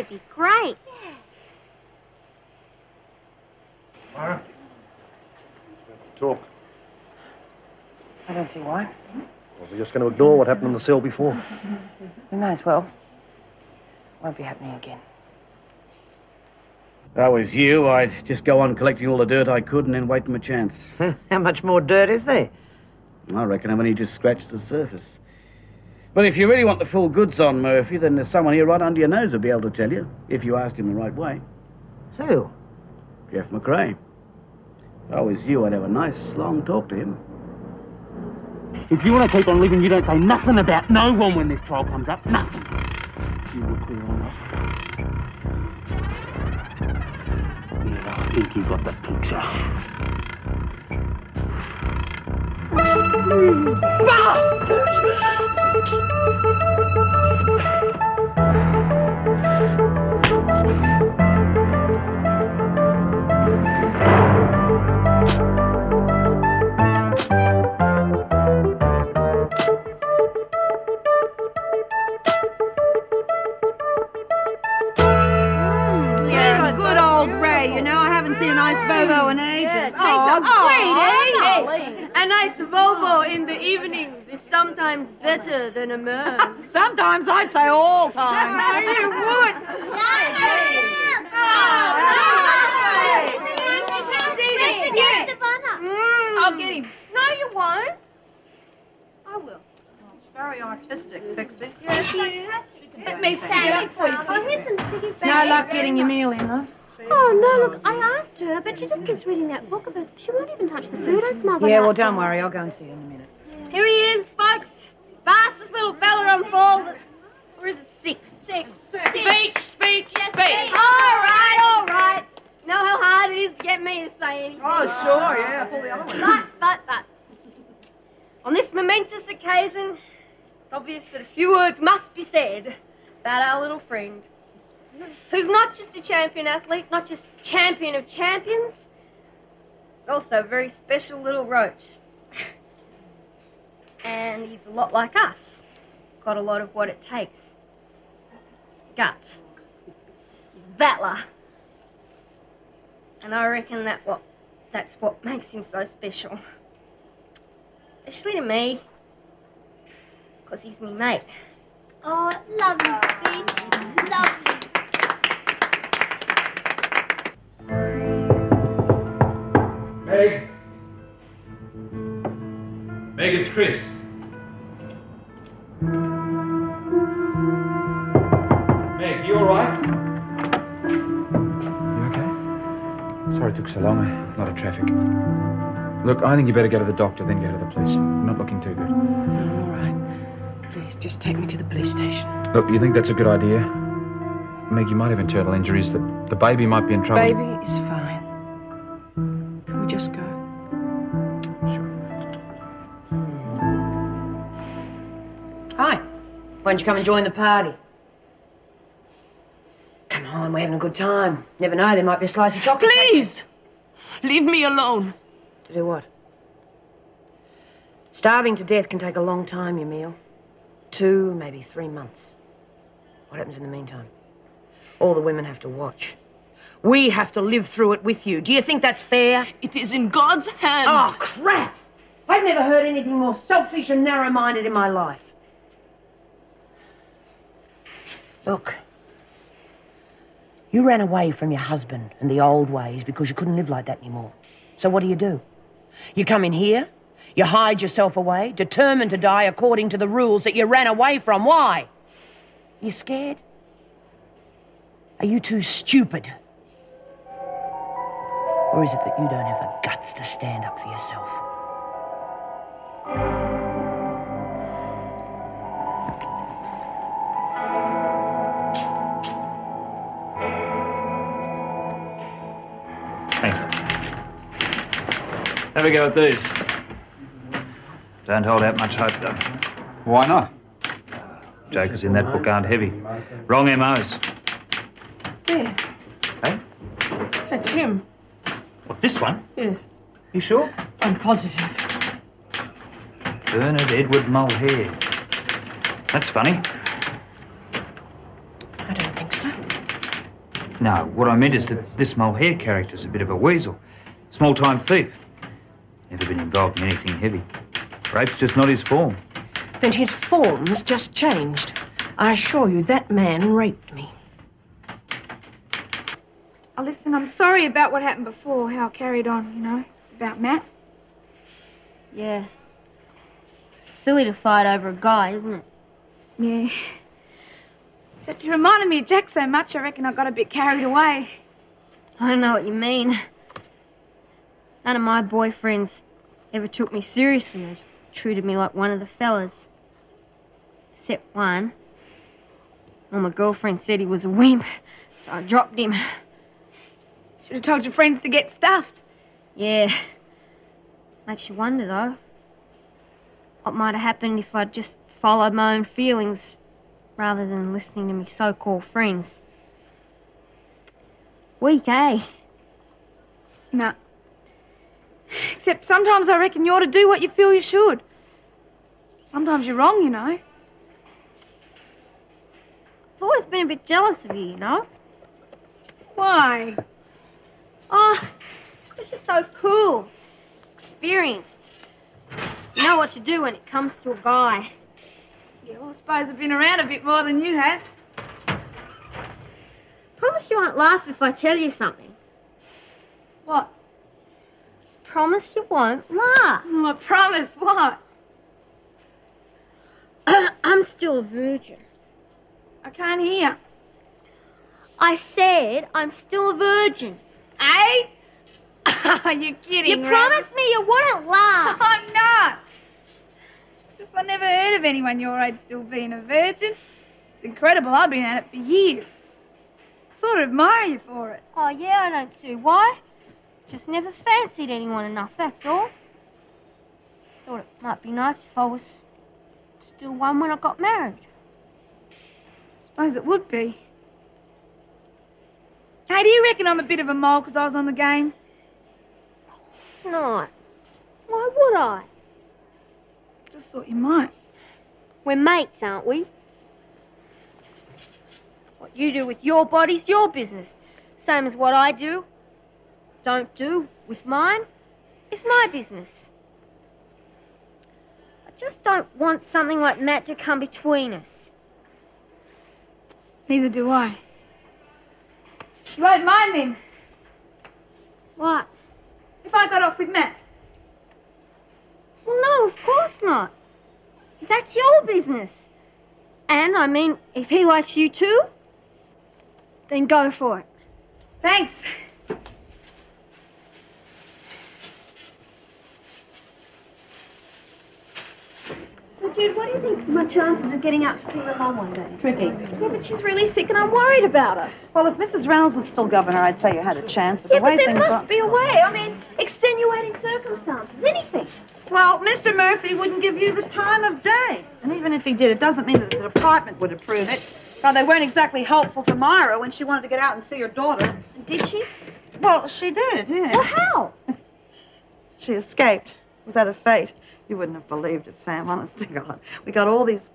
That'd be great. Myra? We have to talk. I don't see why. Well, we're just going to ignore what happened in the cell before. We may as well. It Won't be happening again. If I was you, I'd just go on collecting all the dirt I could and then wait for my chance. How much more dirt is there? I reckon I've only just scratched the surface. But if you really want the full goods on Murphy, then there's someone here right under your nose who'll be able to tell you, if you asked him the right way. Who? Geoff Macrae. Oh, if I was you, I'd have a nice, long talk to him. If you want to keep on living, you don't say nothing about no one when this trial comes up. Nothing. You were clear on that. Yeah, I think you got the picture. Yeah, good old Ray. You know, I haven't seen a nice Volvo in ages. oh, great, eh? A nice Volvo in the evenings is sometimes better than a man. Sometimes I'd say all times. So you would. I'll get him. No, you won't. I will. Very artistic, Pixie. Let me stand it for you. Oh, here's some sticky No bacon. luck getting your meal in, love. Oh, no, look, I asked her, but she just keeps reading that book of hers. She won't even touch the food I smuggled Yeah, well, don't worry. I'll go and see you in a minute. Here he is, folks. Fastest little fella on fold. Or is it six? Six. six. Speech, speech, speech. All right, all right. Know how hard it is to get me to say anything. Oh, sure, yeah. Pull the other one. But, but, but. On this momentous occasion, it's obvious that a few words must be said about our little friend, who's not just a champion athlete, not just champion of champions, he's also a very special little roach. And he's a lot like us. Got a lot of what it takes. Guts. He's battler. And I reckon that what that's what makes him so special. Especially to me. Because he's me mate. Oh, lovely speech. Lovely. Meg, Chris. Meg, you all right? You okay? Sorry it took so long. A lot of traffic. Look, I think you better go to the doctor, then go to the police. You're not looking too good. All right. Please, just take me to the police station. Look, you think that's a good idea? Meg, you might have internal injuries. The, the baby might be in trouble. Baby is fine. Why don't you come and join the party? Come on, we're having a good time. Never know, there might be a slice of chocolate. Please! Leave me alone. To do what? Starving to death can take a long time, Emil. Two, maybe three months. What happens in the meantime? All the women have to watch. We have to live through it with you. Do you think that's fair? It is in God's hands. Oh, crap! I've never heard anything more selfish and narrow minded in my life. Look, you ran away from your husband and the old ways because you couldn't live like that anymore. So what do you do? You come in here, you hide yourself away, determined to die according to the rules that you ran away from. Why? You scared? Are you too stupid? Or is it that you don't have the guts to stand up for yourself? Have a go at these. Don't hold out much hope, though. Why not? Jokers in that book aren't heavy. Wrong MOs. There. Hey? That's him. What, this one? Yes. You sure? I'm positive. Bernard Edward Mulhare. That's funny. I don't think so. No, what I meant is that this Mulhare character's a bit of a weasel. Small time thief. Never been involved in anything heavy. Rape's just not his form. Then his form's just changed. I assure you, that man raped me. Oh, listen, I'm sorry about what happened before, how I carried on, you know, about Matt. Yeah. Silly to fight over a guy, isn't it? Yeah. Except you reminded me of Jack so much, I reckon I got a bit carried away. I don't know what you mean. None of my boyfriends ever took me seriously. They just treated me like one of the fellas. Except one. Well, my girlfriend said he was a wimp, so I dropped him. Should have told your friends to get stuffed. Yeah. Makes you wonder, though. What might have happened if I'd just followed my own feelings rather than listening to my so called friends. Weak, eh? No. Except sometimes I reckon you ought to do what you feel you should. Sometimes you're wrong, you know. I've always been a bit jealous of you, you know? Why? Oh, because you're so cool, experienced. You know what to do when it comes to a guy. Yeah, well, I suppose I've been around a bit more than you have. Promise you won't laugh if I tell you something. What? Promise you won't laugh. Oh, I promise. What? I'm still a virgin. I can't hear. I said I'm still a virgin. Eh? Are you kidding? You promised me you wouldn't laugh. I'm not. Just I never heard of anyone your age still being a virgin. It's incredible. I've been at it for years. I sort of admire you for it. Oh, yeah, I don't see why. Just never fancied anyone enough, that's all. Thought it might be nice if I was still one when I got married. Suppose it would be. Hey, do you reckon I'm a bit of a mole because I was on the game? It's not. Why would I? Just thought you might. We're mates, aren't we? What you do with your body's your business. Same as what I do, don't do with mine, is my business. I just don't want something like Matt to come between us. Neither do I. You won't mind then What? if I got off with Matt. Well, no, of course not. That's your business. And, I mean, if he likes you too, then go for it. Thanks. Dude, what do you think my chances of getting out to see my mum one day? Tricky. Yeah, but she's really sick and I'm worried about her. Well, if Mrs. Reynolds was still governor, I'd say you had a chance. But Yeah, the way but there must are... be a way. I mean, extenuating circumstances, anything. Well, Mr. Murphy wouldn't give you the time of day. And even if he did, it doesn't mean that the department would approve it. Now, they weren't exactly helpful to Myra when she wanted to get out and see her daughter. Did she? Well, she did, yeah. Well, how? She escaped. Was that a fate? You wouldn't have believed it, Sam, honest to God. We got all these...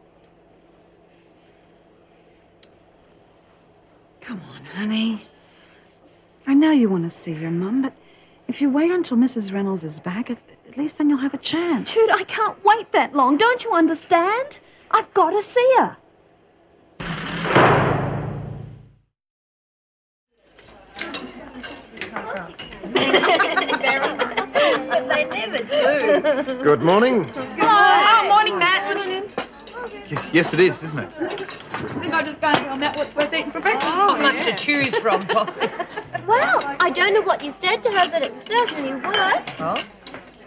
Come on, honey. I know you want to see your mum, but if you wait until Mrs. Reynolds is back, at, at least then you'll have a chance. Dude, I can't wait that long. Don't you understand? I've got to see her. They never do. Good morning. Oh, morning, Matt. yes, it is, isn't it? I think I'll just go and tell Matt what's worth eating for breakfast. Oh, Not much to choose from, Pop. Well, I don't know what you said to her, but it certainly worked. Oh?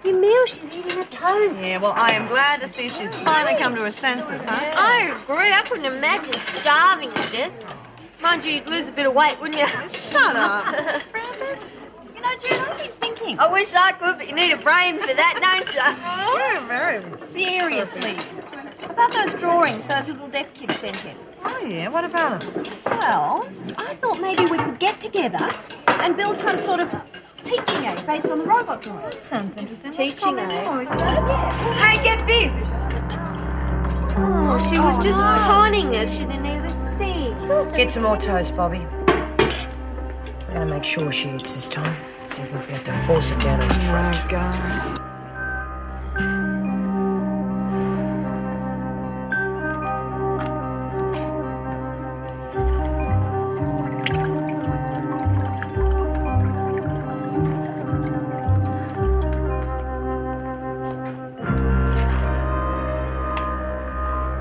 Yemil, she's eating a toast. Yeah, well, I am glad to see she's finally come to her senses, huh? I agree. I couldn't imagine starving to death. Mind you, you'd lose a bit of weight, wouldn't you? Shut up. You know, June, I've been thinking. I wish I could, but you need a brain for that, don't you? You're very... Seriously. About those drawings those little deaf kids sent in. Oh, yeah, what about them? Well, I thought maybe we could get together and build some sort of teaching aid based on the robot drawings. That sounds interesting. Teaching aid. Hey, get this. Oh, she was oh, just conning us. She didn't even think. Get some more toast, Bobbie. I'm gonna make sure she eats this time. See if we have to force it down her throat. Oh, God.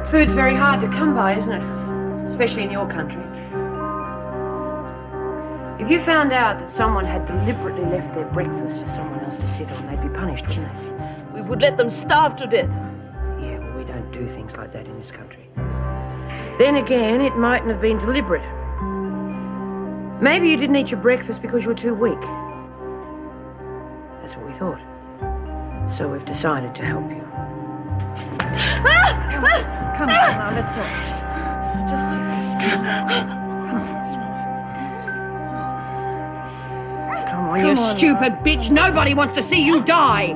Food's very hard to come by, isn't it? Especially in your country. If you found out that someone had deliberately left their breakfast for someone else to sit on, they'd be punished, wouldn't they? We would let them starve to death. Yeah, well, we don't do things like that in this country. Then again, it mightn't have been deliberate. Maybe you didn't eat your breakfast because you were too weak. That's what we thought. So we've decided to help you. Ah! Come on, come on, ah! Mum, it's all right. Just do this. Come on, come on, Oh, Come on, you stupid bitch. Nobody wants to see you die.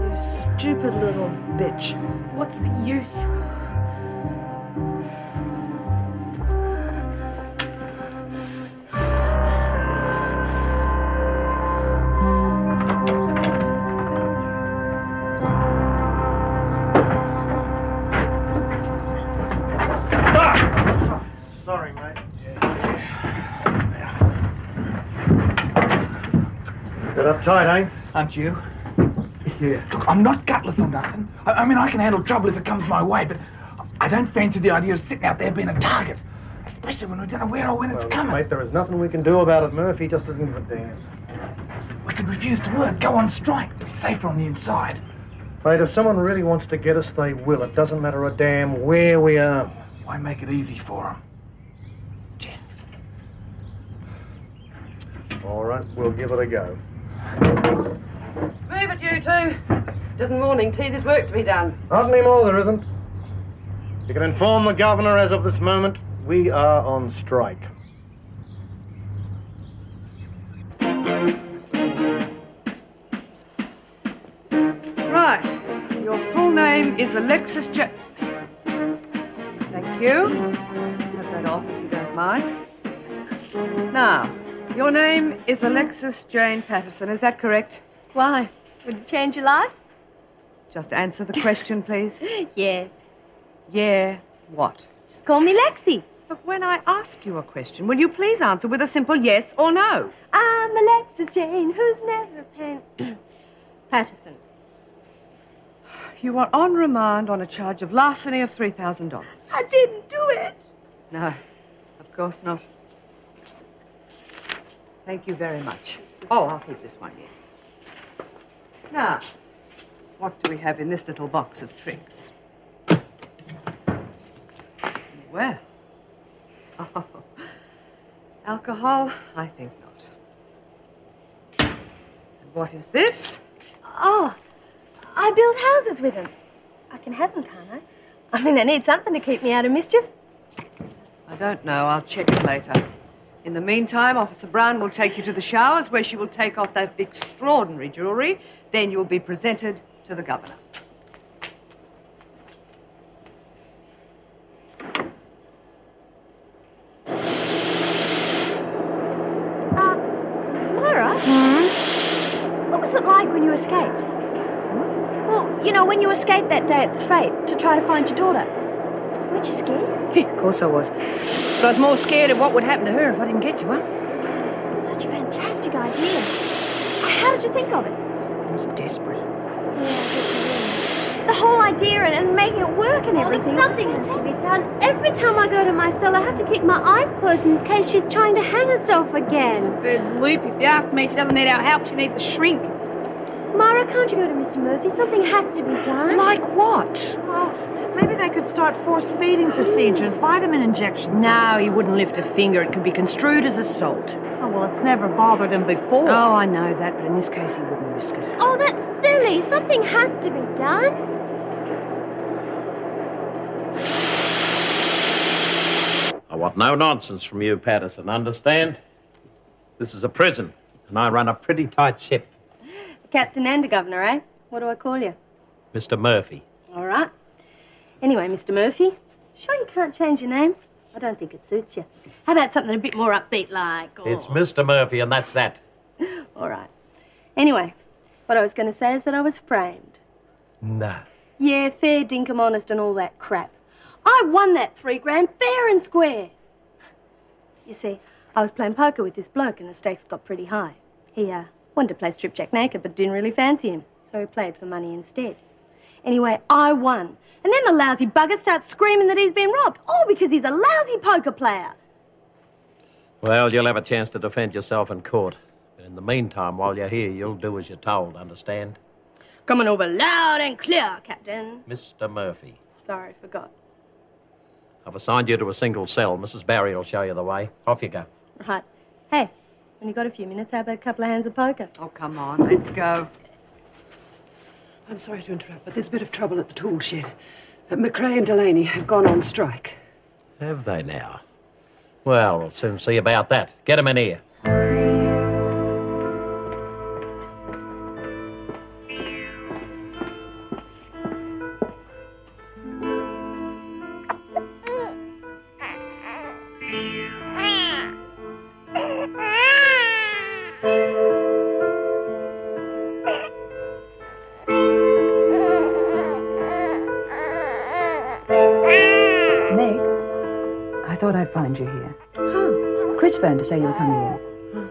You stupid little bitch. What's the use? Bit uptight, eh? Aren't you? Yeah. Look, I'm not gutless or nothing. I, I mean, I can handle trouble if it comes my way, but I don't fancy the idea of sitting out there being a target, especially when we don't know where or when it's coming. mate, there is nothing we can do about it. Murphy just doesn't give a damn. We could refuse to work, go on strike, be safer on the inside. Mate, if someone really wants to get us, they will. It doesn't matter a damn where we are. Why make it easy for them? Geoff. All right, we'll give it a go. Move it, you two. Doesn't morning tea, there's work to be done. Not anymore, there isn't. You can inform the governor as of this moment, we are on strike. Right. Your full name is Alexis J. Thank you. Have that off if you don't mind. Now, your name is Alexis Jane Patterson, is that correct? Why? Would it change your life? Just answer the question, please. Yeah. Yeah, what? Just call me Lexie. But when I ask you a question, will you please answer with a simple yes or no? I'm Alexis Jane, who's never pen. Patterson. You are on remand on a charge of larceny of $3,000. I didn't do it. No, of course not. Thank you very much. Oh, I'll keep this one, yes. Now, what do we have in this little box of tricks? Well, oh, alcohol? I think not. And what is this? Oh, I build houses with them. I can have them, can't I? I mean, I need something to keep me out of mischief. I don't know. I'll check it later. In the meantime, Officer Brown will take you to the showers where she will take off that extraordinary jewelry. Then you'll be presented to the governor. Uh, Myra? What was it like when you escaped? Well, you know, when you escaped that day at the fete to try to find your daughter. Weren't you scared? of course I was. But I was more scared of what would happen to her if I didn't get to her. It was such a fantastic idea. How did you think of it? I was desperate. Yeah, I guess you were. The whole idea and, and making it work and everything. Something has to be done. Every time I go to my cell, I have to keep my eyes closed in case she's trying to hang herself again. Bird's loop. If you ask me, she doesn't need our help. She needs a shrink. Myra, can't you go to Mr. Murphy? Something has to be done. Like what? Well, maybe they could start force feeding procedures, vitamin injections. No, he wouldn't lift a finger. It could be construed as assault. Oh, well, it's never bothered him before. Oh, I know that, but in this case, he wouldn't risk it. Oh, that's silly. Something has to be done. I want no nonsense from you, Patterson. Understand? This is a prison, and I run a pretty tight ship. Captain and a governor, eh? What do I call you? Mr. Murphy. All right. Anyway, Mr. Murphy, sure you can't change your name? I don't think it suits you. How about something a bit more upbeat like? It's Mr. Murphy, and that's that. All right. Anyway, what I was going to say is that I was framed. Nah. Yeah, fair dinkum honest and all that crap. I won that three grand fair and square. You see, I was playing poker with this bloke and the stakes got pretty high. He, uh, wanted to play stripjack naked but didn't really fancy him, so he played for money instead. Anyway, I won. And then the lousy bugger starts screaming that he's been robbed, all because he's a lousy poker player. Well, you'll have a chance to defend yourself in court. But in the meantime, while you're here, you'll do as you're told, understand? Coming over loud and clear, Captain. Mr. Murphy, Sorry, forgot. I've assigned you to a single cell. Mrs. Barry will show you the way. Off you go. Right. Hey, when you got a few minutes, how about a couple of hands of poker? Oh, come on, let's go. I'm sorry to interrupt, but there's a bit of trouble at the tool shed. Uh, and Delaney have gone on strike. Have they now? Well, we'll soon see about that. Get 'em in here. Phoned to say you were coming in.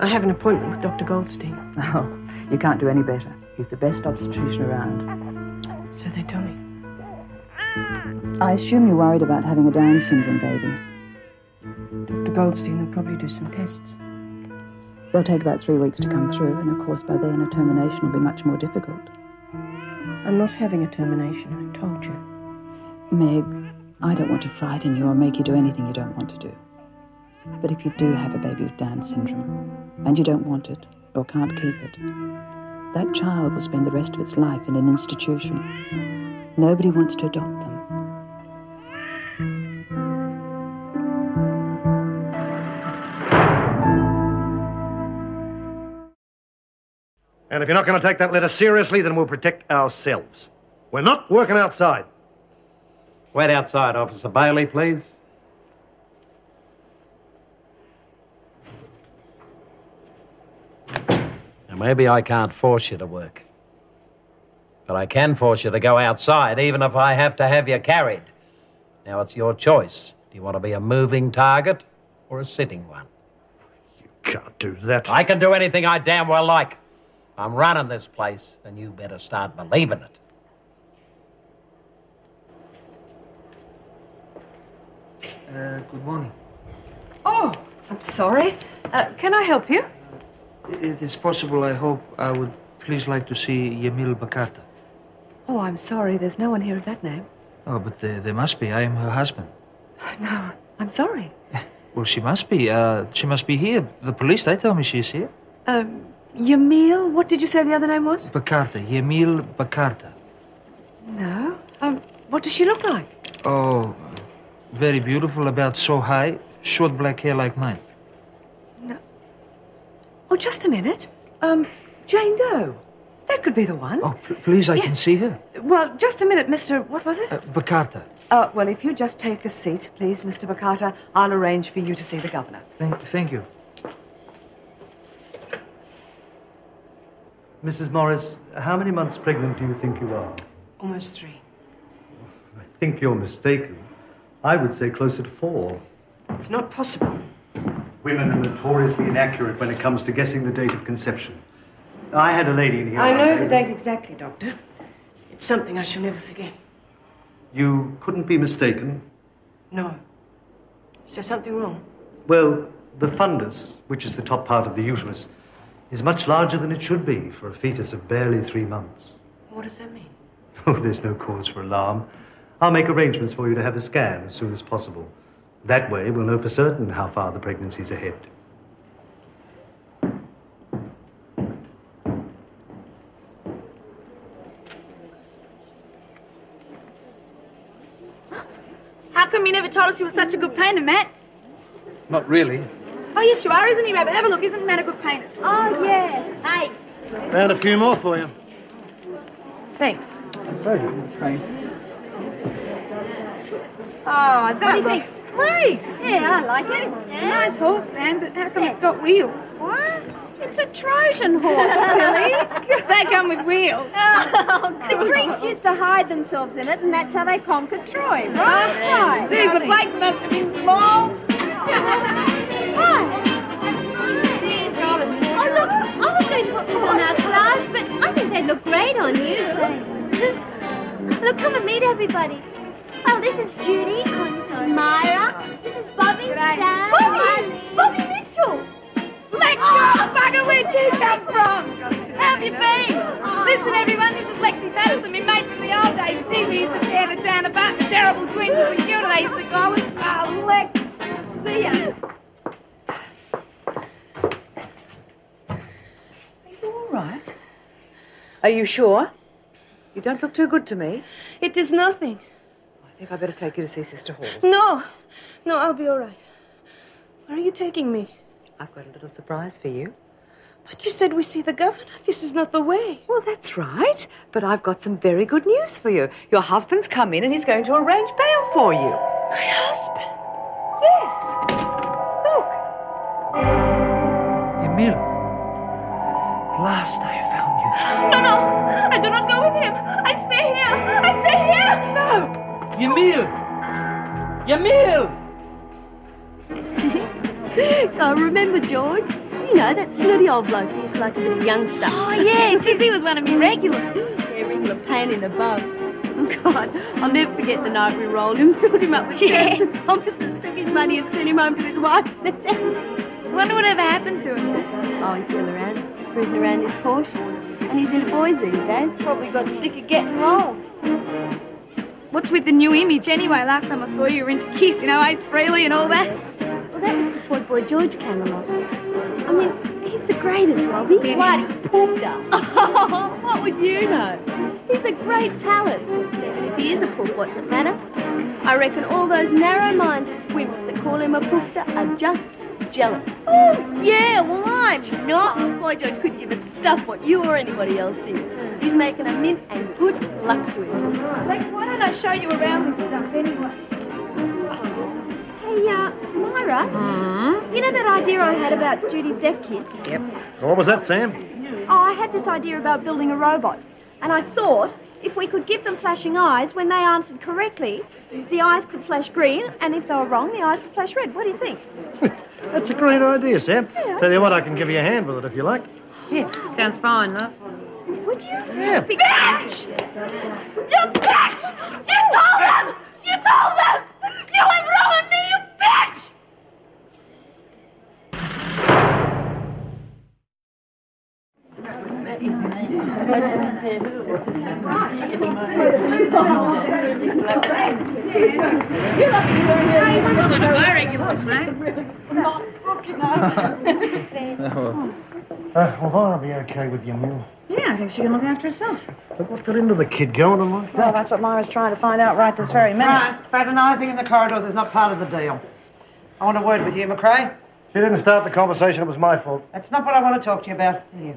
I have an appointment with Dr. Goldstein. Oh, you can't do any better. He's the best obstetrician around. So they tell me. I assume you're worried about having a Down syndrome baby. Dr. Goldstein will probably do some tests. They'll take about three weeks to come through, and of course, by then, a termination will be much more difficult. I'm not having a termination, I told you. Meg, I don't want to frighten you or make you do anything you don't want to do. But if you do have a baby with Down syndrome, and you don't want it, or can't keep it, that child will spend the rest of its life in an institution. Nobody wants to adopt them. And if you're not going to take that letter seriously, then we'll protect ourselves. We're not working outside. Wait outside, Officer Bailey, please. Now, maybe I can't force you to work. But I can force you to go outside, even if I have to have you carried. Now, it's your choice. Do you want to be a moving target or a sitting one? You can't do that. I can do anything I damn well like. I'm running this place, and you better start believing it. Uh, good morning. Oh, I'm sorry. Uh, can I help you? It is possible, I hope, I would please like to see Yemil Bakarta. Oh, I'm sorry. There's no one here of that name. Oh, but there, there must be. I am her husband. No, I'm sorry. Well, she must be. Uh, she must be here. The police, they tell me she's here. Um, Yamil, what did you say the other name was? Bakarta. Yemil Bakarta. No. Um, what does she look like? Oh, very beautiful, about so high, short black hair like mine. Oh, just a minute. Um, Jane Doe. That could be the one. Oh, pl- please, I Yeah. can see her. Well, just a minute, Mr. What was it? Uh, Bakarta. Uh, well, if you just take a seat, please, Mr. Bakarta, I'll arrange for you to see the governor. Thank, thank you. Mrs. Morris, how many months pregnant do you think you are? Almost three. I think you're mistaken. I would say closer to four. It's not possible. Women are notoriously inaccurate when it comes to guessing the date of conception. I had a lady in here. I know the date exactly, Doctor. It's something I shall never forget. You couldn't be mistaken. No. Is there something wrong? Well, the fundus, which is the top part of the uterus, is much larger than it should be for a fetus of barely three months. What does that mean? Oh, there's no cause for alarm. I'll make arrangements for you to have a scan as soon as possible. That way, we'll know for certain how far the pregnancy's ahead. How How come you never told us you were such a good painter, Matt? Not really. Oh, yes, you are, isn't he, Rabbit? Have a look. Isn't Matt a good painter? Oh, yeah. Ace. Found a few more for you. Thanks. Pleasure. Thanks. Oh, that What do you looks great. Yeah, I like it. It's a nice horse, Sam, but how come it's got wheels? What? It's a Trojan horse, silly. they come with wheels. Oh, the Greeks used to hide themselves in it, and that's how they conquered Troy, oh, right? Right. Geez, the plates must have been small. Oh, look, I was going to put these on our collage, but I think they'd look great on you. look, come and meet everybody. Oh, this is Judy. Oh, this is Myra. This is Bobbie, Sam, Bobbie! Bobbie Mitchell! Lexie, oh. bugger, where'd you come from? How have you been? Listen, everyone, this is Lexie Patterson, my mate from the old days. Geez, we used to tear the town apart. The terrible twins as a kilter, they used to call us. Oh, Lex, see ya. All right. Are you sure? You don't look too good to me. It is nothing. I think I better take you to see Sister Hall. No, no, I'll be all right. Where are you taking me? I've got a little surprise for you. But you said we see the governor. This is not the way. Well, that's right. But I've got some very good news for you. Your husband's come in and he's going to arrange bail for you. My husband? Yes. Look. Emil. At last I found you. No, no, I do not go with him. I stay here. I stay here. No. Emil! Yamil! Oh, remember George? You know, that snooty old bloke who used to like a bit of young stuff. Oh, yeah, geez, he was one of me regulars. Yeah, regular pain in the bum. God, I'll never forget the night we rolled him, filled him up with Yeah. terms and promises, took his money and sent him home to his wife. Wonder whatever happened to him. oh, he's still around, cruising around his Porsche. And he's into boys these days. Probably got sick of getting rolled. What's with the new image anyway? Last time I saw you, you were into Kiss, you know, Ace Frehley and all that. Well, that was before Boy George came along. I mean, he's the greatest, Robbie. Yeah. Bloody poofter. Oh, what would you know? He's a great talent. Even if he is a poof, what's it matter? I reckon all those narrow-minded wimps that call him a poofter are just jealous. Oh, yeah, well, I'm not. Boy George couldn't give a stuff what you or anybody else thinks. He's making a mint and good luck to him. Lex, why don't I show you around this stuff anyway? Hey, uh, Myra, you know that idea I had about Judy's deaf kids? Yep. What was that, Sam? Oh, I had this idea about building a robot, and I thought if we could give them flashing eyes, when they answered correctly, the eyes could flash green, and if they were wrong, the eyes would flash red. What do you think? That's a great idea, Sam. Tell you what, I can give you a hand with it if you like. Yeah, sounds fine, love. Would you? Yeah. Bitch! You bitch! You told them! You told them! You have ruined me, you bitch! Uh, well, I'll be okay with Yemil. Yeah, I think she can look after herself. But what got into the kid going on like Well, that's what Myra's trying to find out right this very minute. Right, fraternising in the corridors is not part of the deal. I want a word with you, Macrae. She didn't start the conversation. It was my fault. That's not what I want to talk to you about. Here.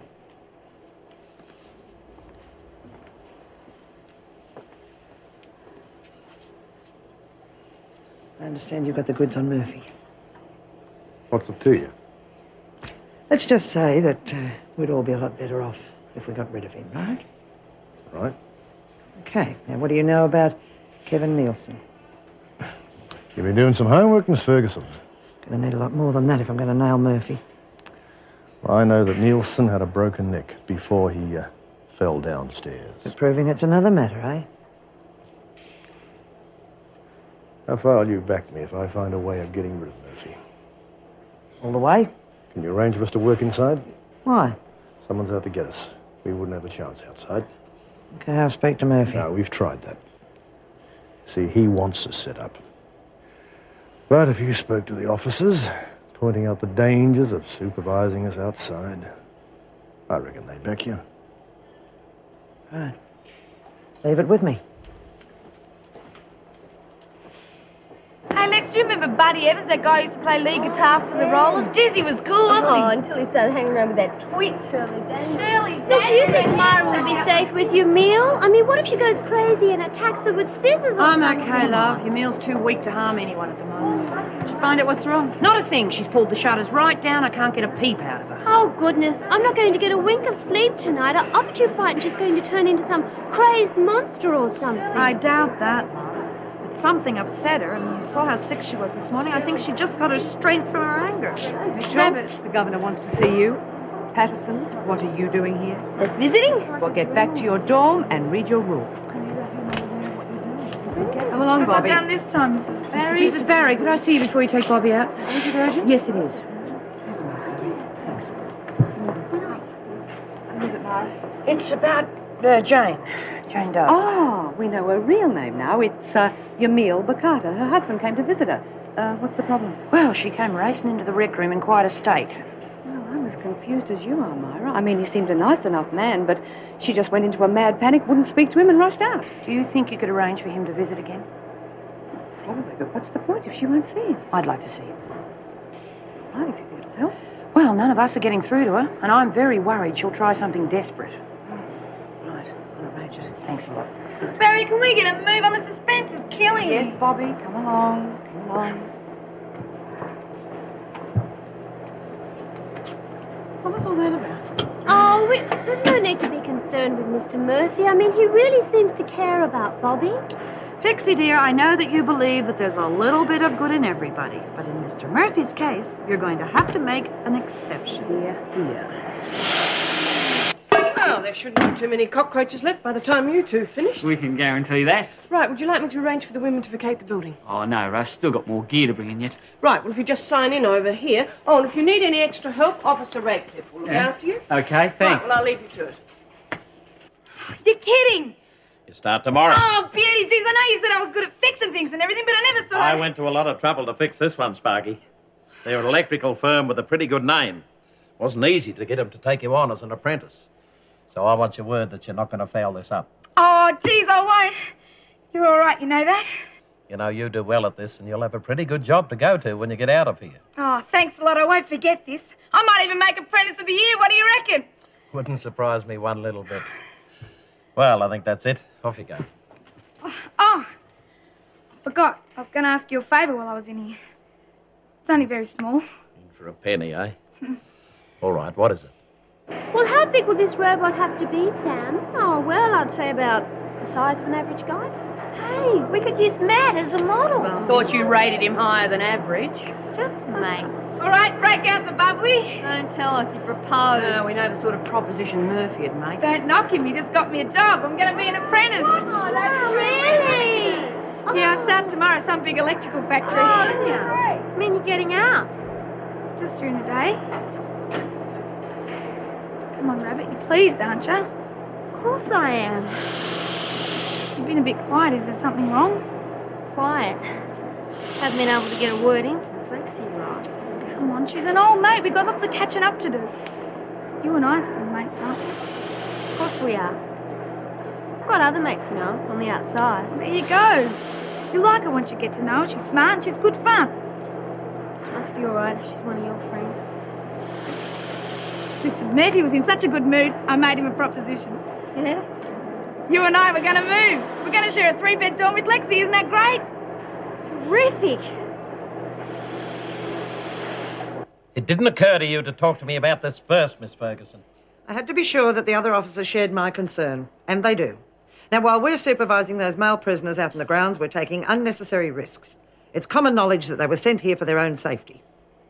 I understand you've got the goods on Murphy. What's it to you? Let's just say that uh, we'd all be a lot better off if we got rid of him, right? Right. Okay, now what do you know about Kevin Nielsen? You've been doing some homework, Miss Ferguson. Gonna need a lot more than that if I'm gonna nail Murphy. I know that Nielsen had a broken neck before he uh, fell downstairs. But proving it's another matter, eh? How far will you back me if I find a way of getting rid of Murphy? All the way? Can you arrange for us to work inside? Why? Someone's out to get us. We wouldn't have a chance outside. Okay, I'll speak to Murphy. No, we've tried that. See, he wants to sit up. But if you spoke to the officers, pointing out the dangers of supervising us outside, I reckon they'd back you. Right. Leave it with me. Hey, Lex, do you remember Buddy Evans, that guy who used to play lead guitar for the Rollers? Jeez, he was cool, wasn't he? Oh, until he started hanging around with that twit, Shirley. Shirley do you think Myra will be safe with Yemil? I mean, what if she goes crazy and attacks her with scissors or I'm something? okay, love. Yemil's too weak to harm anyone at the moment. Did you find out what's wrong? Not a thing. She's pulled the shutters right down. I can't get a peep out of her. Oh, goodness. I'm not going to get a wink of sleep tonight. I'm too frightened she's going to turn into some crazed monster or something. I doubt that, Love. But something upset her, and you saw how sick she was this morning. I think she just got her strength from her anger. Mitchell, the governor wants to see you. Patterson, what are you doing here? Just visiting. Well, get back to your dorm and read your rule. Come along, What have I Bobbie. done this time, Mrs. Barry? Mrs. Barry, could I see you before you take Bobbie out? Is it urgent? Yes, it is. Who is it, Myra? It's about uh, Jane. Jane Doe. Oh, we know her real name now. It's uh, Yamil Bakarta. Her husband came to visit her. Uh, what's the problem? Well, she came racing into the rec room in quite a state. Well, I'm as confused as you are, Myra. I mean, he seemed a nice enough man, but she just went into a mad panic, wouldn't speak to him, and rushed out. Do you think you could arrange for him to visit again? Probably, but what's the point if she won't see him? I'd like to see him. Right, if you think it'll help. Well, none of us are getting through to her, and I'm very worried she'll try something desperate. Right, I'll arrange it. Thanks a lot. Barry, can we get a move on the suspense? is killing me. Yes, Bobbie, come along, come along. What was all that about? Oh, we, there's no need to be concerned with Mr. Murphy. I mean, he really seems to care about Bobbie. Pixie, dear, I know that you believe that there's a little bit of good in everybody, but in Mr. Murphy's case, you're going to have to make an exception. Yeah, yeah. Well, there shouldn't be too many cockroaches left by the time you two finish. We can guarantee that. Right, would you like me to arrange for the women to vacate the building? Oh, no, Russ. Still got more gear to bring in yet. Right, well, if you just sign in over here. Oh, and if you need any extra help, Officer Radcliffe will look Yeah. after you. Okay, Right, thanks. well, I'll leave you to it. You're kidding. You start tomorrow. Oh, beauty. Jeez, I know you said I was good at fixing things and everything, but I never thought I I'd- went to a lot of trouble to fix this one, Sparky. They're an electrical firm with a pretty good name. Wasn't easy to get them to take you on as an apprentice. So I want your word that you're not going to foul this up. Oh, jeez, I won't. You're all right, you know that? You know, you do well at this, and you'll have a pretty good job to go to when you get out of here. Oh, thanks a lot. I won't forget this. I might even make Apprentice of the Year. What do you reckon? Wouldn't surprise me one little bit. Well, I think that's it. Off you go. Oh, I forgot. I was going to ask you a favour while I was in here. It's only very small. For a penny, eh? All right, what is it? Well, how big would this robot have to be, Sam? Oh, well, I'd say about the size of an average guy. Hey, we could use Matt as a model. Thought you rated him higher than average. Just mate. All right, break out the bubbly. Don't tell us you proposed. No, we know the sort of proposition Murphy would make. Don't knock him. He just got me a job. I'm going to be an apprentice. Oh, that's oh, really? Yeah, I start tomorrow. At some big electrical factory. Oh, yeah. I mean, you're getting out. Just during the day. Come on, Rabbit. You're pleased, aren't you? Of course I am. You've been a bit quiet. Is there something wrong? Quiet. Haven't been able to get a word in since Lexie arrived. Come on, she's an old mate. We've got lots of catching up to do. You and I are still mates, aren't we? Of course we are. I've got other mates, you know, on the outside. There you go. You like her once you get to know her. She's smart and she's good fun. She must be all right if she's one of your friends. Listen, Murphy was in such a good mood, I made him a proposition. Yeah? You and I were going to move. We're going to share a three-bed dorm with Lexie. Isn't that great? Terrific. It didn't occur to you to talk to me about this first, Miss Ferguson. I had to be sure that the other officers shared my concern, and they do. Now, while we're supervising those male prisoners out in the grounds, we're taking unnecessary risks. It's common knowledge that they were sent here for their own safety.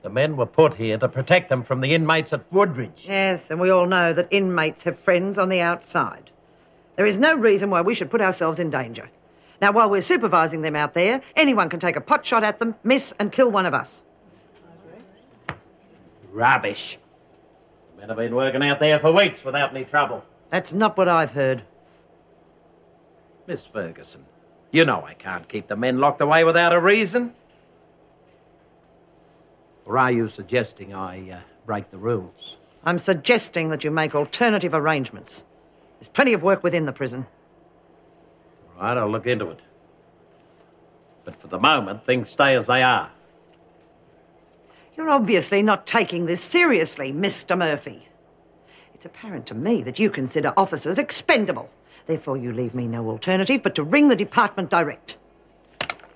The men were put here to protect them from the inmates at Woodridge. Yes, and we all know that inmates have friends on the outside. There is no reason why we should put ourselves in danger. Now, while we're supervising them out there, anyone can take a pot shot at them, miss, and kill one of us. Rubbish. The men have been working out there for weeks without any trouble. That's not what I've heard. Miss Ferguson, you know I can't keep the men locked away without a reason. Or are you suggesting I uh, break the rules? I'm suggesting that you make alternative arrangements. There's plenty of work within the prison. All right, I'll look into it. But for the moment, things stay as they are. You're obviously not taking this seriously, Mr. Murphy. It's apparent to me that you consider officers expendable. Therefore, you leave me no alternative but to ring the department direct.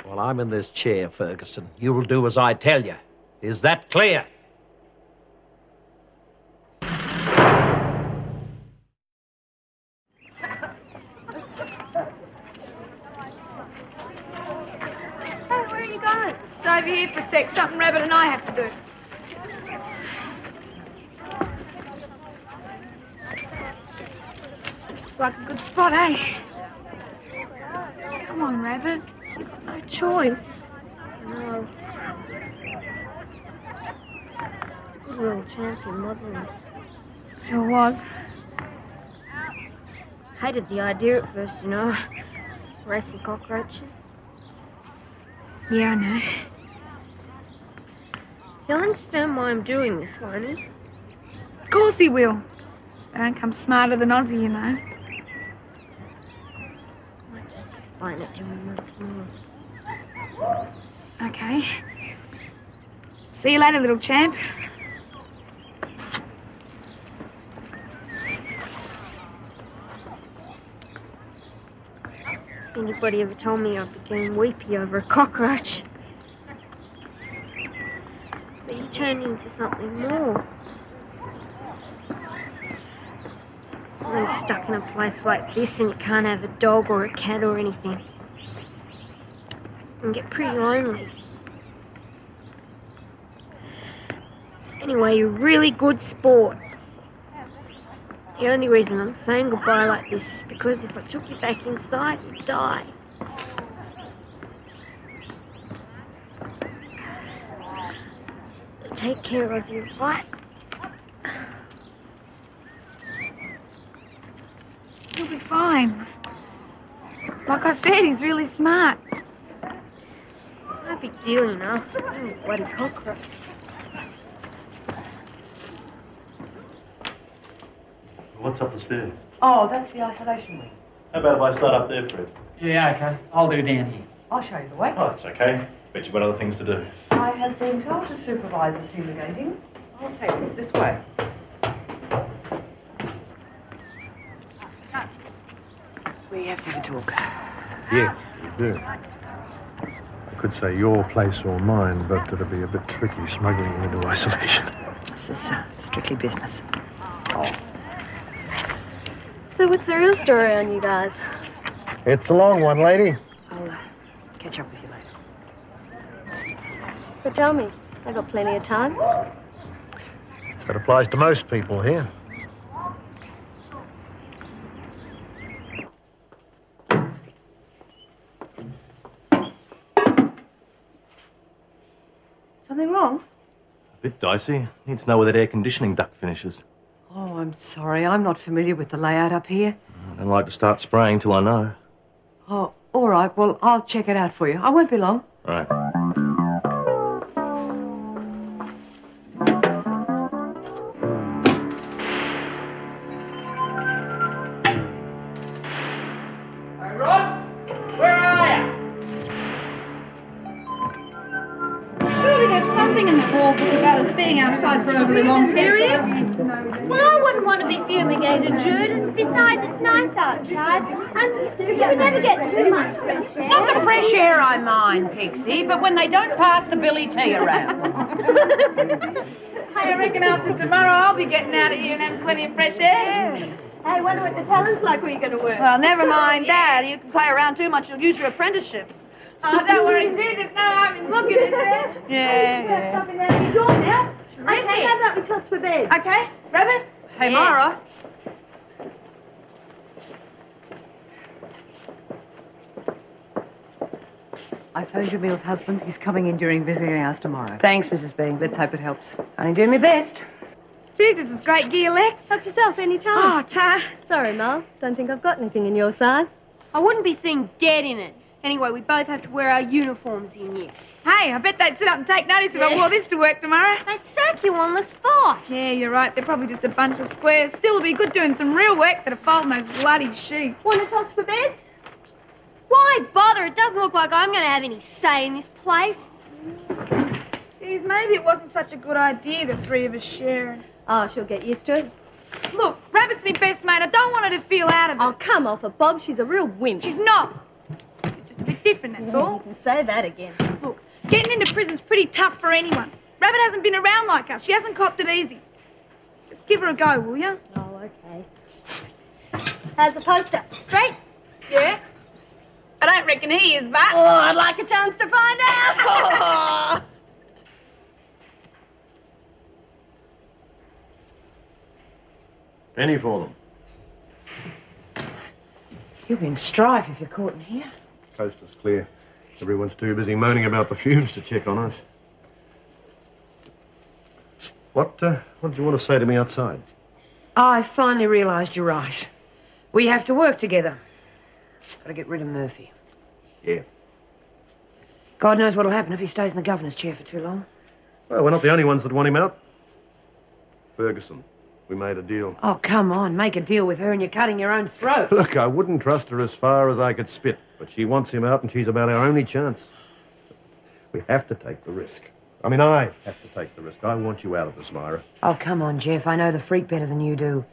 Well, I'm in this chair, Ferguson. You will do as I tell you. Is that clear? Hey, where are you going? Stay over here for a sec. Something Rabbit and I have to do. This looks like a good spot, eh? Come on, Rabbit. You've got no choice. No. It's a good little champion, wasn't it? Sure was. Hated the idea at first, you know. Racing cockroaches. Yeah, I know. He'll understand why I'm doing this, won't he? Of course he will. They don't come smarter than Ozzy, you know. I might just explain it to him once more. Okay. See you later, little champ. Anybody ever told me I became weepy over a cockroach? But you turned into something more. When you're stuck in a place like this and you can't have a dog or a cat or anything. And get pretty lonely. Anyway, you're a really good sport. The only reason I'm saying goodbye like this is because if I took you back inside, you'd die. Take care, Ozzy, right? He'll be fine. Like I said, he's really smart. No big deal, you know. Only a bloody cockroach. What's up the stairs? Oh, that's the isolation wing. How about if I start up there, Fred? Yeah, okay. I'll do down here. I'll show you the way. Oh, it's okay. Bet you've got other things to do. I have been told to supervise the fumigating. I'll take it this way. We have to have a talk. Yes, we do. I could say your place or mine, but it'd be a bit tricky smuggling you into isolation. This is uh, strictly business. So, what's the real story on you guys? It's a long one, lady. I'll uh, catch up with you later. So, tell me, I've got plenty of time. That applies to most people here. Something wrong? A bit dicey. Need to know where that air conditioning duct finishes. I'm sorry. I'm not familiar with the layout up here. I don't like to start spraying till I know. Oh, all right. Well, I'll check it out for you. I won't be long. Right. Hey, Rod, where are you? Surely there's something in the rule book about us being outside for overly long periods. Well, I wouldn't want to be fumigated, Jude. And besides, it's nice outside. And you can never get too much fresh air. It's not the fresh air I mind, Pixie, but when they don't pass the Billy Tea around. Hey, I reckon after tomorrow I'll be getting out of here and having plenty of fresh air. Hey, wonder what the talent's like where you're going to work. Well, never mind that. You can play around too much, you'll use your apprenticeship. Oh, don't worry, Jude. There's no harm in looking, is there? Yeah, yeah. Something out your door now. Okay, how about we toss for bed? Okay, Rabbit? Hey, Yeah. Myra. I phoned Yemil's husband. He's coming in during visiting hours tomorrow. Thanks, Mrs. B. Let's hope it helps. Only doing my best. Jesus, it's great gear, Lex. Help yourself any time. Oh, Ta. Sorry, Mel. Don't think I've got anything in your size. I wouldn't be seen dead in it. Anyway, we both have to wear our uniforms in here. Hey, I bet they'd sit up and take notice if I wore this to work tomorrow. They'd sack you on the spot. Yeah, you're right. They're probably just a bunch of squares. Still, it'd be good doing some real work instead of folding those bloody sheets. Want to toss for bed? Why bother? It doesn't look like I'm going to have any say in this place. Geez, maybe it wasn't such a good idea, the three of us sharing. Oh, she'll get used to it. Look, Rabbit's my best mate. I don't want her to feel out of it. Oh, come off it, Bob. She's a real wimp. She's not. She's just a bit different, that's all. You can say that again. Look, getting into prison's pretty tough for anyone. Rabbit hasn't been around like us. She hasn't copped it easy. Just give her a go, will you? Oh, okay. How's the poster? Straight? Yeah. I don't reckon he is, but. Oh, I'd like a chance to find out. Penny for them. You'll be in strife if you're caught in here. Coast is clear. Everyone's too busy moaning about the fumes to check on us. What, uh, what did you want to say to me outside? I finally realised you're right. We have to work together. Gotta get rid of Murphy. Yeah. God knows what'll happen if he stays in the governor's chair for too long. Well, we're not the only ones that want him out. Ferguson, we made a deal. Oh, come on, make a deal with her and you're cutting your own throat. Look, I wouldn't trust her as far as I could spit, but she wants him out and she's about our only chance. We have to take the risk. I mean, I have to take the risk. I want you out of this, Myra. Oh, come on, Geoff. I know the freak better than you do.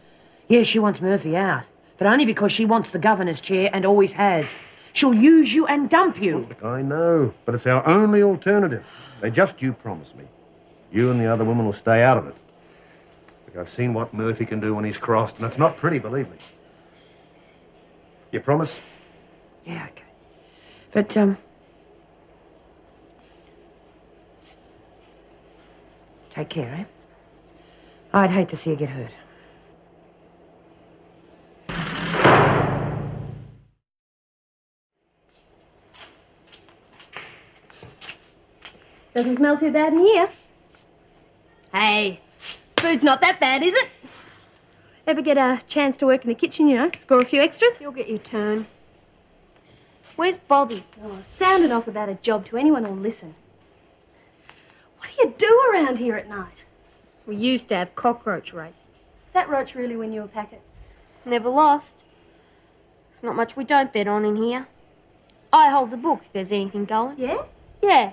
Yes, she wants Murphy out, but only because she wants the governor's chair and always has. She'll use you and dump you. Look, I know, but it's our only alternative. They just you promise me. You and the other woman will stay out of it. Look, I've seen what Murphy can do when he's crossed, and it's not pretty, believe me. You promise? Yeah, okay. But, um. Take care, eh? I'd hate to see you get hurt. Doesn't smell too bad in here. Hey, food's not that bad, is it? Ever get a chance to work in the kitchen, you know, score a few extras? You'll get your turn. Where's Bobbie? Oh, sounding off about a job to anyone who'll listen. What do you do around here at night? We used to have cockroach races. That roach really win you a packet? Never lost. There's not much we don't bet on in here. I hold the book if there's anything going. Yeah? Yeah.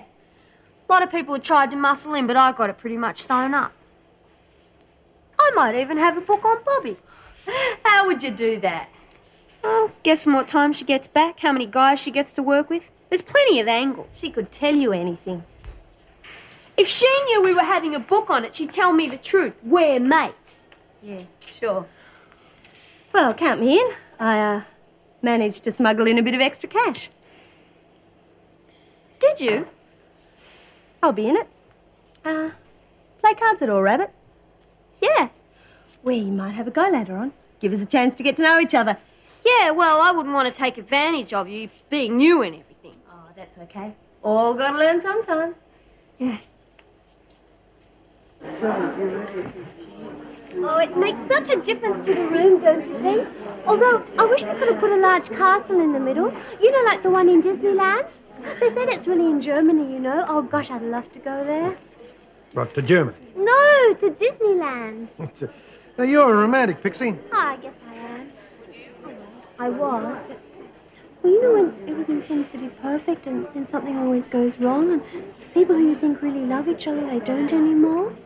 A lot of people have tried to muscle in, but I got it pretty much sewn up. I might even have a book on Bobbie. How would you do that? Oh, guessing what time she gets back, how many guys she gets to work with. There's plenty of angles. She could tell you anything. If she knew we were having a book on it, she'd tell me the truth. We're mates. Yeah, sure. Well, count me in. I, uh, managed to smuggle in a bit of extra cash. Did you? I'll be in it. Uh, play cards at all, Rabbit? Yeah. We might have a go later on. Give us a chance to get to know each other. Yeah, well, I wouldn't want to take advantage of you being new and everything. Oh, that's okay. All gotta learn sometime. Yeah. Oh, it makes such a difference to the room, don't you think? Although, I wish we could have put a large castle in the middle. You know, like the one in Disneyland? They say that's really in Germany, you know. Oh, gosh, I'd love to go there. What, to Germany? No, to Disneyland. now, you're a romantic, Pixie. Oh, I guess I am. Oh, well, I was, but... Well, you know when everything seems to be perfect and then something always goes wrong and the people who you think really love each other, they don't anymore?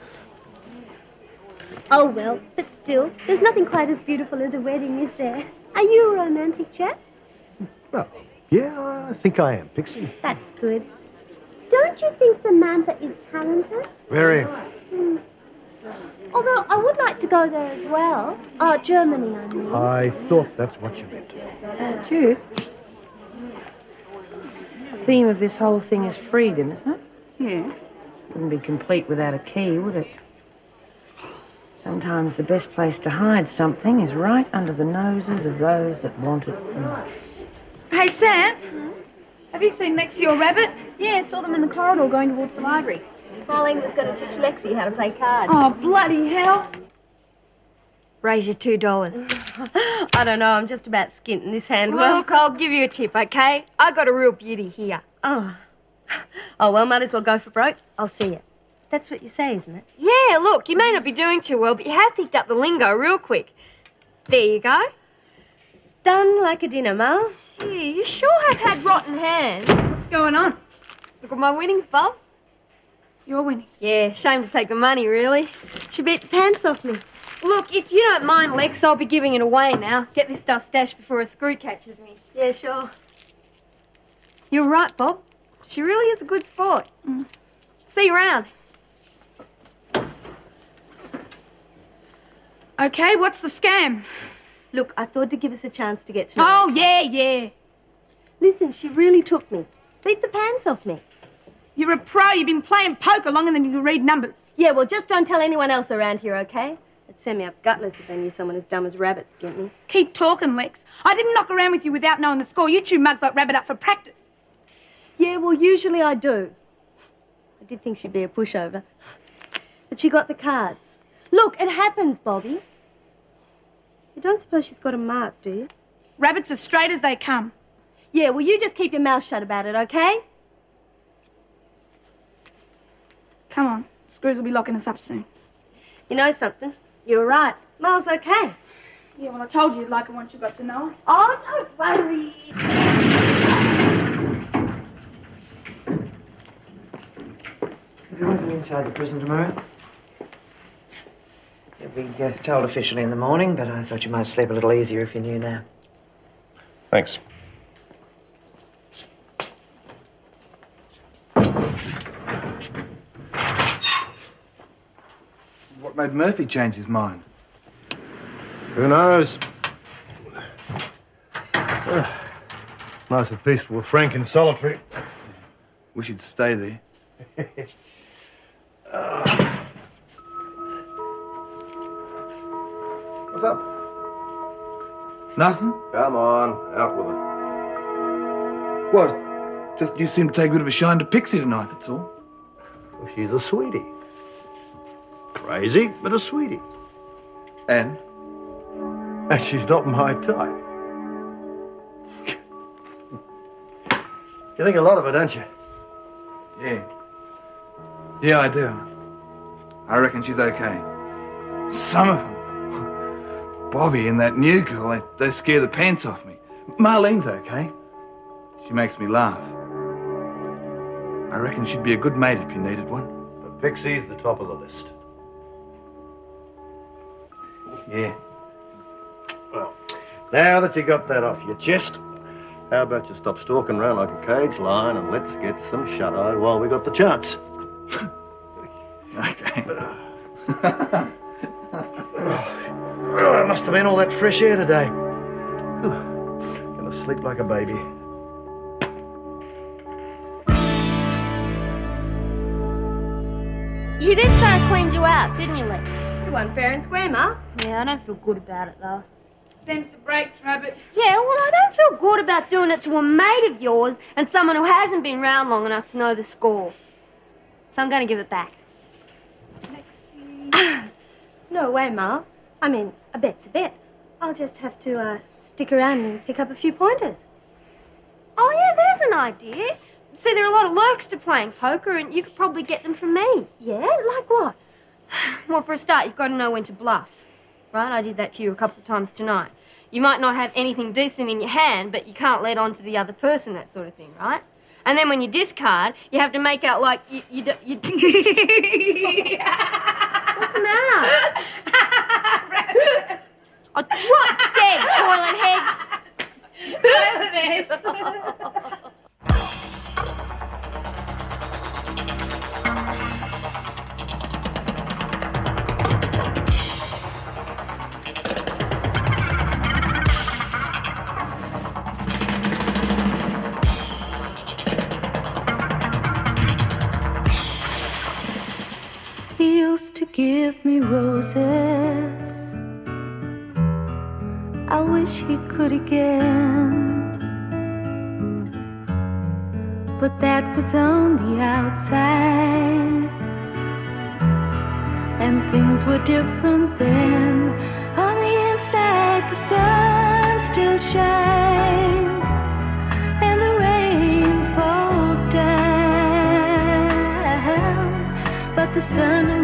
Oh, well, but still, there's nothing quite as beautiful as a wedding, is there? Are you a romantic chap? Well, yeah, I think I am, Pixie. That's good. Don't you think Samantha is talented? Very. Hmm. Although I would like to go there as well. Oh, Germany, I mean. I thought that's what you meant. Uh, Judith, the theme of this whole thing is freedom, isn't it? Yeah. Wouldn't be complete without a key, would it? Sometimes the best place to hide something is right under the noses of those that want it most. Hey, Sam. Have you seen Lexie or Rabbit? Yeah, I saw them in the corridor going towards the library. Marlene was going to teach Lexie how to play cards. Oh, bloody hell. Raise your two dollars. I don't know, I'm just about skint in this hand. Look, I'll give you a tip, okay? I got a real beauty here. Oh. Oh, well, might as well go for broke. I'll see you. That's what you say, isn't it? Yeah, look, you may not be doing too well, but you have picked up the lingo real quick. There you go. Done like a dinner, Mal. Gee, you sure have had rotten hands. What's going on? Look at my winnings, Bob. Your winnings? Yeah, shame to take the money, really. She beat the pants off me. Look, if you don't mind, Lex, I'll be giving it away now. Get this stuff stashed before a screw catches me. Yeah, sure. You're right, Bob. She really is a good sport. Mm. See you around. Okay, what's the scam? Look, I thought to give us a chance to get to know Oh, yeah, yeah. Listen, she really took me. Beat the pants off me. You're a pro. You've been playing poker longer than you can read numbers. Yeah, well, just don't tell anyone else around here, okay? It'd send me up gutless if they knew someone as dumb as Rabbit skinned me. Keep talking, Lex. I didn't knock around with you without knowing the score. You chew mugs like Rabbit up for practice. Yeah, well, usually I do. I did think she'd be a pushover. But she got the cards. Look, it happens, Bobbie. You don't suppose she's got a mark, do you? Rabbits are straight as they come. Yeah, well, you just keep your mouth shut about it, okay? Come on. Screws will be locking us up soon. You know something? You were right. Miles okay. Yeah, well, I told you you'd like her once you got to know her. Oh, don't worry. Everyone come inside the prison tomorrow. You'll be uh, told officially in the morning, but I thought you might sleep a little easier if you knew now. Thanks. What made Murphy change his mind? Who knows? Ah, It's nice and peaceful with Frank in solitary. Wish he'd stay there. What's up? Nothing? Come on, out with it. What? Just you seem to take a bit of a shine to Pixie tonight, that's all. Well, she's a sweetie. Crazy, but a sweetie. And? And she's not my type. You think a lot of her, don't you? Yeah. Yeah, I do. I reckon she's okay. Some of them. Bobbie and that new girl, they, they scare the pants off me. Marlene's okay. She makes me laugh. I reckon she'd be a good mate if you needed one. But Pixie's the top of the list. Yeah. Well, now that you got that off your chest, how about you stop stalking around like a cage lion and let's get some shut-eye while we got the chance. Okay. Oh, it must have been all that fresh air today. Whew. Gonna sleep like a baby. You did say I cleaned you out, didn't you, Lex? You won fair and square, Ma. Yeah, I don't feel good about it, though. Them's the breaks, Rabbit. Yeah, well, I don't feel good about doing it to a mate of yours and someone who hasn't been round long enough to know the score. So I'm going to give it back. No way, Ma. I mean, a bet's a bet. I'll just have to uh, stick around and pick up a few pointers. Oh, yeah, there's an idea. See, there are a lot of lurks to playing poker, and you could probably get them from me. Yeah? Like what? Well, for a start, you've got to know when to bluff. Right? I did that to you a couple of times tonight. You might not have anything decent in your hand, but you can't let on to the other person, that sort of thing, right? And then when you discard, you have to make out like you. you, you What's the matter? oh, drop dead, toilet heads! He used to give me roses. I wish he could again. But that was on the outside. And things were different then. On the inside, the sun still shines. The sun